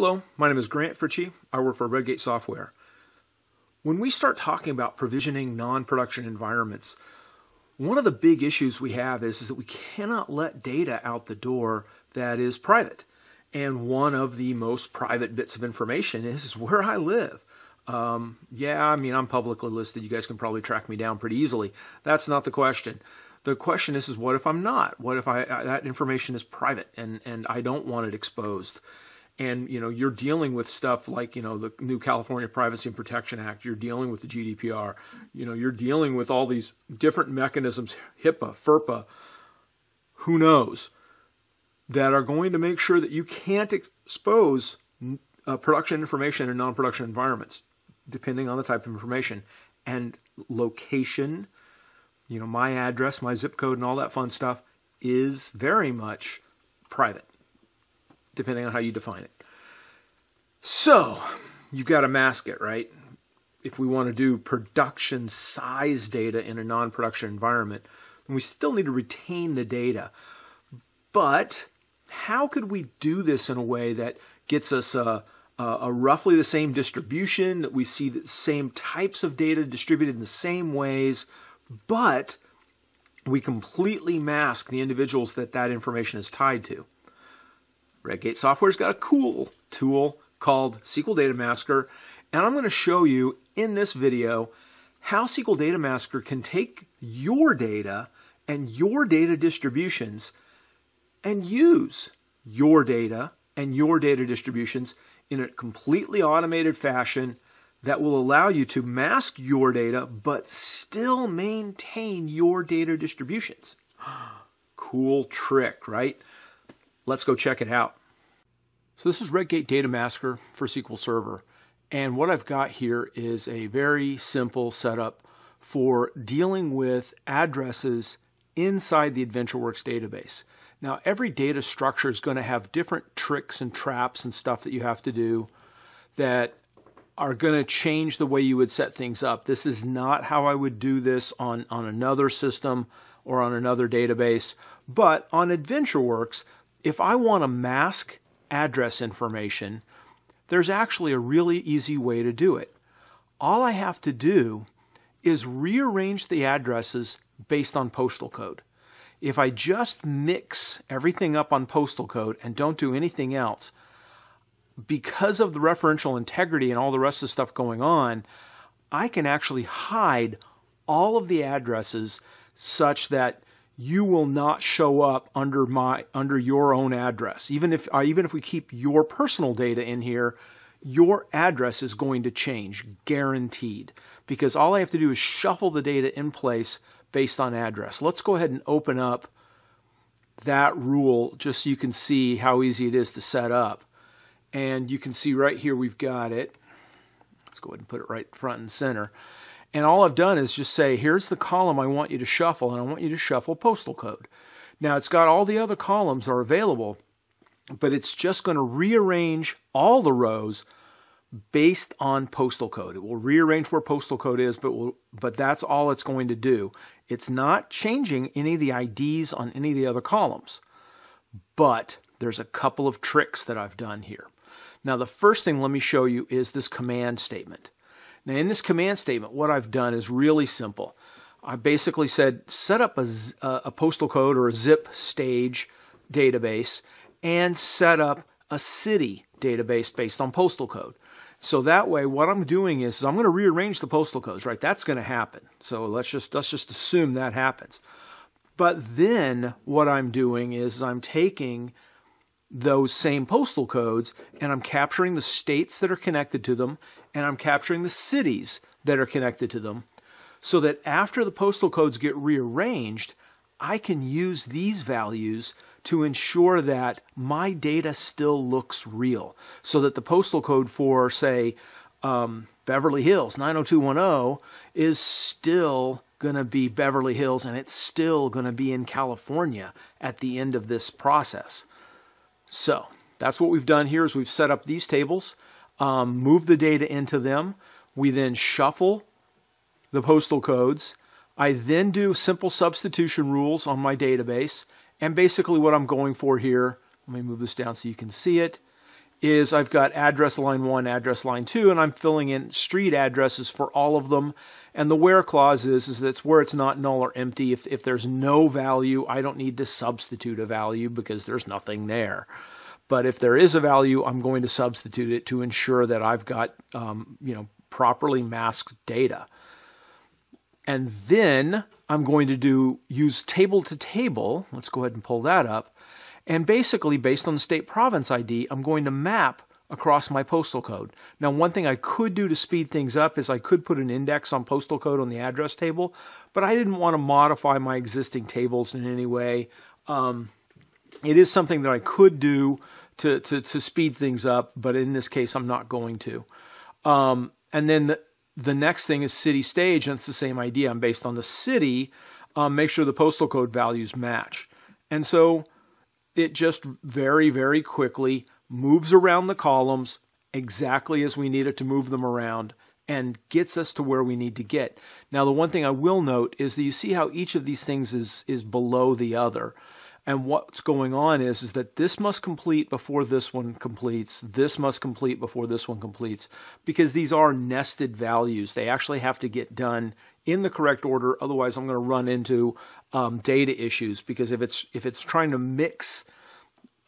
Hello, my name is Grant Fritchey. I work for Redgate Software. When we start talking about provisioning non-production environments, one of the big issues we have is, is that we cannot let data out the door that is private. And one of the most private bits of information is where I live. Um, yeah, I mean, I'm publicly listed. You guys can probably track me down pretty easily. That's not the question. The question is, is what if I'm not? What if I, I that information is private and, and I don't want it exposed? And you know you're dealing with stuff like you know the new California Privacy and Protection Act you're dealing with the GDPR you know you're dealing with all these different mechanisms HIPAA FERPA who knows that are going to make sure that you can't expose uh, production information in non-production environments depending on the type of information and location you know my address my zip code and all that fun stuff is very much private depending on how you define it. So, you've got to mask it, right? If we want to do production size data in a non production environment, then we still need to retain the data. But how could we do this in a way that gets us a, a, a roughly the same distribution, that we see the same types of data distributed in the same ways, but we completely mask the individuals that that information is tied to? Redgate Software's got a cool tool called SQL Data Masker, and I'm going to show you in this video how SQL Data Masker can take your data and your data distributions and use your data and your data distributions in a completely automated fashion that will allow you to mask your data but still maintain your data distributions. cool trick, right? Let's go check it out. So this is Redgate Data Masker for SQL Server. And what I've got here is a very simple setup for dealing with addresses inside the AdventureWorks database. Now, every data structure is going to have different tricks and traps and stuff that you have to do that are going to change the way you would set things up. This is not how I would do this on, on another system or on another database. But on AdventureWorks, if I want to mask address information, there's actually a really easy way to do it. All I have to do is rearrange the addresses based on postal code. If I just mix everything up on postal code and don't do anything else, because of the referential integrity and all the rest of the stuff going on, I can actually hide all of the addresses such that you will not show up under my under your own address. Even if uh, even if we keep your personal data in here, your address is going to change, guaranteed. Because all I have to do is shuffle the data in place based on address. Let's go ahead and open up that rule just so you can see how easy it is to set up. And you can see right here we've got it. Let's go ahead and put it right front and center. And all I've done is just say, here's the column I want you to shuffle, and I want you to shuffle postal code. Now it's got all the other columns are available, but it's just going to rearrange all the rows based on postal code. It will rearrange where postal code is, but will, but that's all it's going to do. It's not changing any of the IDs on any of the other columns. But there's a couple of tricks that I've done here. Now the first thing let me show you is this command statement. Now, in this command statement, what I've done is really simple. I basically said set up a, a postal code or a zip stage database and set up a city database based on postal code. So that way, what I'm doing is, is I'm going to rearrange the postal codes, right? That's going to happen. So let's just let's just assume that happens. But then what I'm doing is I'm taking those same postal codes and I'm capturing the states that are connected to them and I'm capturing the cities that are connected to them so that after the postal codes get rearranged, I can use these values to ensure that my data still looks real. So that the postal code for, say, um, Beverly Hills 90210 is still going to be Beverly Hills and it's still going to be in California at the end of this process. So that's what we've done here is we've set up these tables um, move the data into them. We then shuffle the postal codes. I then do simple substitution rules on my database. And basically what I'm going for here, let me move this down so you can see it, is I've got address line one, address line two, and I'm filling in street addresses for all of them. And the where clause is, is that's where it's not null or empty. If, if there's no value, I don't need to substitute a value because there's nothing there. But if there is a value, I'm going to substitute it to ensure that I've got, um, you know, properly masked data. And then I'm going to do use table to table. Let's go ahead and pull that up. And basically, based on the state province ID, I'm going to map across my postal code. Now, one thing I could do to speed things up is I could put an index on postal code on the address table, but I didn't want to modify my existing tables in any way. Um, it is something that I could do to, to, to, speed things up, but in this case, I'm not going to. Um, and then the, the next thing is city stage, and it's the same idea. I'm based on the city, um, make sure the postal code values match. And so it just very, very quickly moves around the columns exactly as we need it to move them around and gets us to where we need to get. Now, the one thing I will note is that you see how each of these things is, is below the other. And what's going on is, is that this must complete before this one completes. This must complete before this one completes because these are nested values. They actually have to get done in the correct order. Otherwise, I'm going to run into um, data issues because if it's if it's trying to mix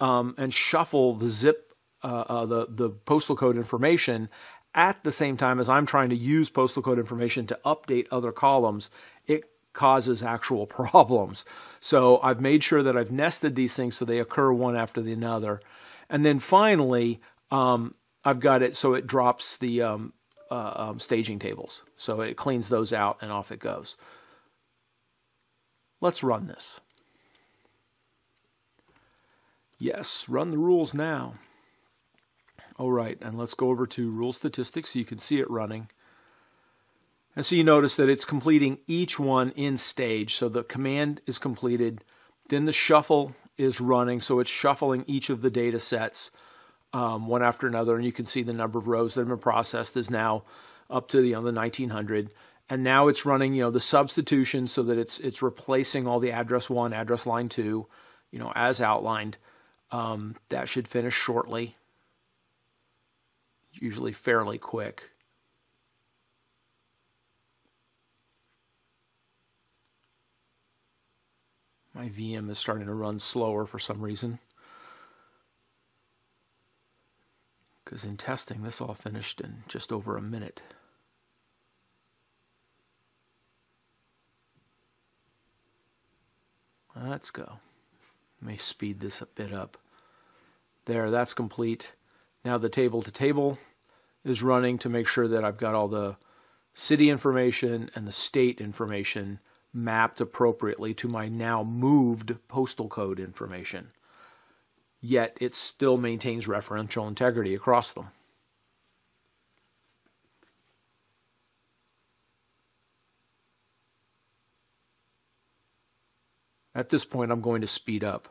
um, and shuffle the zip uh, uh, the the postal code information at the same time as I'm trying to use postal code information to update other columns, it causes actual problems. So I've made sure that I've nested these things so they occur one after the other. And then finally, um, I've got it so it drops the um, uh, um, staging tables. So it cleans those out and off it goes. Let's run this. Yes, run the rules now. All right, and let's go over to rule statistics so you can see it running. And so you notice that it's completing each one in stage. So the command is completed, then the shuffle is running. So it's shuffling each of the data sets um, one after another. And you can see the number of rows that have been processed is now up to you know, the 1900. And now it's running, you know, the substitution so that it's it's replacing all the address one, address line two, you know, as outlined. Um, that should finish shortly. Usually fairly quick. My VM is starting to run slower for some reason. Because in testing, this all finished in just over a minute. Let's go. Me speed this a bit up. There, that's complete. Now the table to table is running to make sure that I've got all the city information and the state information mapped appropriately to my now moved postal code information. Yet it still maintains referential integrity across them. At this point, I'm going to speed up.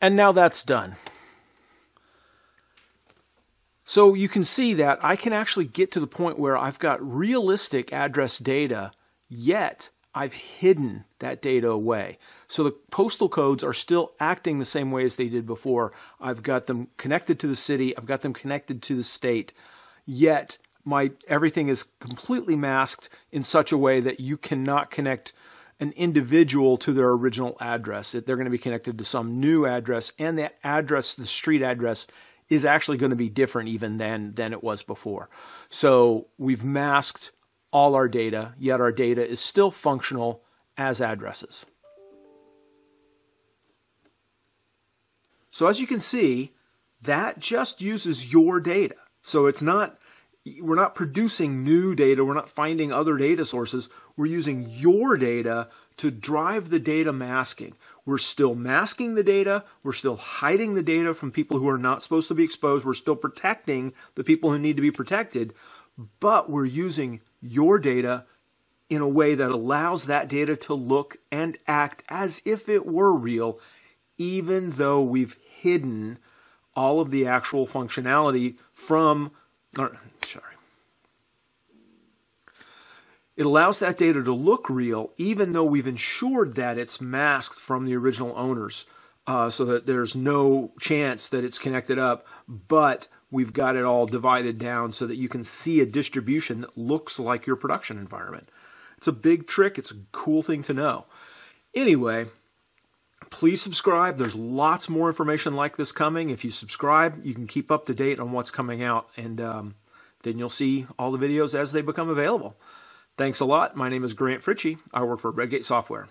And now that's done. So you can see that I can actually get to the point where I've got realistic address data, yet I've hidden that data away. So the postal codes are still acting the same way as they did before. I've got them connected to the city, I've got them connected to the state, yet my everything is completely masked in such a way that you cannot connect an individual to their original address. They're going to be connected to some new address, and that address, the street address, is actually going to be different even than than it was before. So we've masked all our data, yet our data is still functional as addresses. So as you can see, that just uses your data. So it's not we're not producing new data, we're not finding other data sources. We're using your data to drive the data masking. We're still masking the data. We're still hiding the data from people who are not supposed to be exposed. We're still protecting the people who need to be protected. But we're using your data in a way that allows that data to look and act as if it were real, even though we've hidden all of the actual functionality from, or, sorry, it allows that data to look real even though we've ensured that it's masked from the original owners uh, so that there's no chance that it's connected up, but we've got it all divided down so that you can see a distribution that looks like your production environment. It's a big trick. It's a cool thing to know. Anyway, please subscribe. There's lots more information like this coming. If you subscribe, you can keep up to date on what's coming out, and um, then you'll see all the videos as they become available. Thanks a lot. My name is Grant Fritchey. I work for Redgate Software.